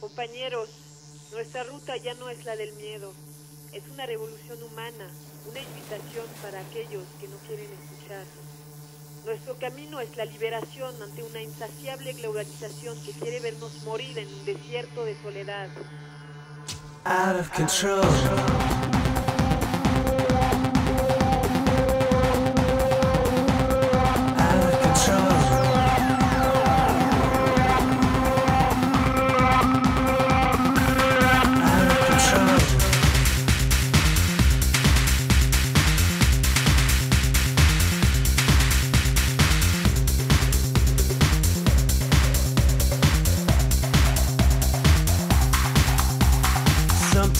Compañeros, nuestra ruta ya no es la del miedo, es una revolución humana, una invitación para aquellos que no quieren escuchar. Nuestro camino es la liberación ante una insaciable globalización que quiere vernos morir en un desierto de soledad. Out of control. Out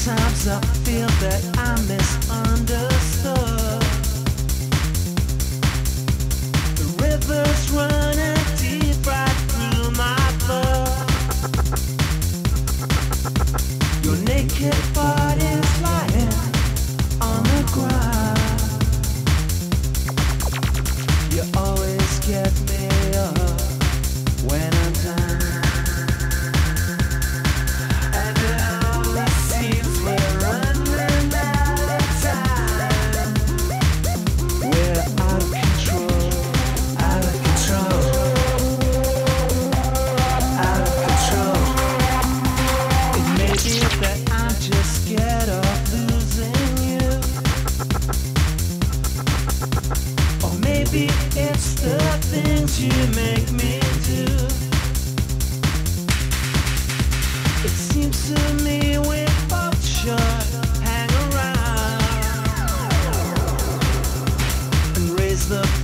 Sometimes I feel that I'm misunderstood. The river's running deep right through my blood. Your naked body. It's the things you make me do. It seems to me we both hang around and raise the